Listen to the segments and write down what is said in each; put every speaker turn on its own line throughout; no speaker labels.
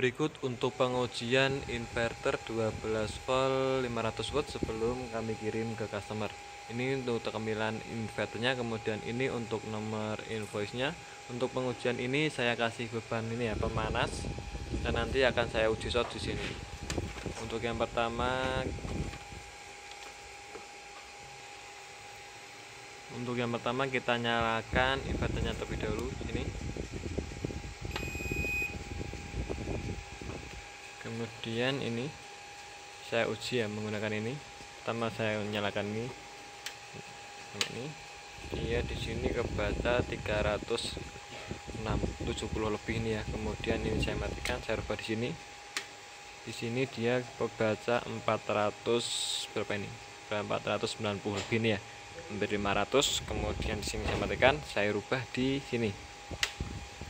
Berikut untuk pengujian inverter 12 volt 500 watt sebelum kami kirim ke customer. Ini untuk kemilan inverternya, kemudian ini untuk nomor invoice-nya. Untuk pengujian ini saya kasih beban ini ya pemanas dan nanti akan saya uji shot di sini. Untuk yang pertama Untuk yang pertama kita nyalakan inverternya terlebih dahulu ini. Kemudian ini saya uji ya menggunakan ini. Pertama saya nyalakan ini. Ini. Dia di sini kebaca 370 lebih ini ya. Kemudian ini saya matikan saya rubah di sini. Di sini dia kebaca 400 berapa ini? 490 lebih ini ya. Hampir 500 kemudian di sini saya matikan saya rubah di sini.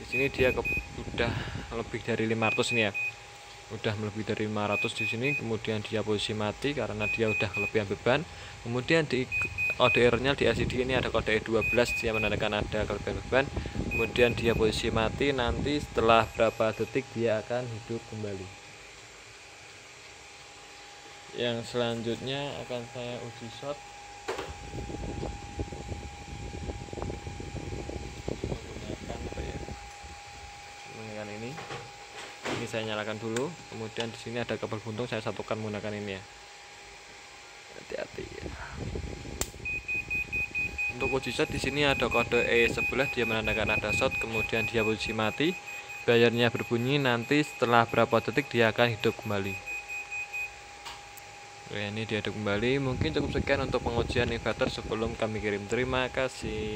Di sini dia ke, udah lebih dari 500 ini ya udah lebih dari 500 di sini kemudian dia posisi mati karena dia udah kelebihan beban. Kemudian di kode nya di LCD ini ada kode E12 dia menandakan ada kelebihan beban. Kemudian dia posisi mati nanti setelah berapa detik dia akan hidup kembali. Yang selanjutnya akan saya uji shot menggunakan apa ya menggunakan ini ini saya nyalakan dulu. Kemudian di sini ada kabel buntung saya satukan menggunakan ini ya. Hati-hati ya. Untuk uji shot di sini ada kode E11 dia menandakan ada shot kemudian dia posisi mati. Bayarnya berbunyi nanti setelah berapa detik dia akan hidup kembali. Oke, ini dia hidup kembali. Mungkin cukup sekian untuk pengujian inverter sebelum kami kirim. Terima kasih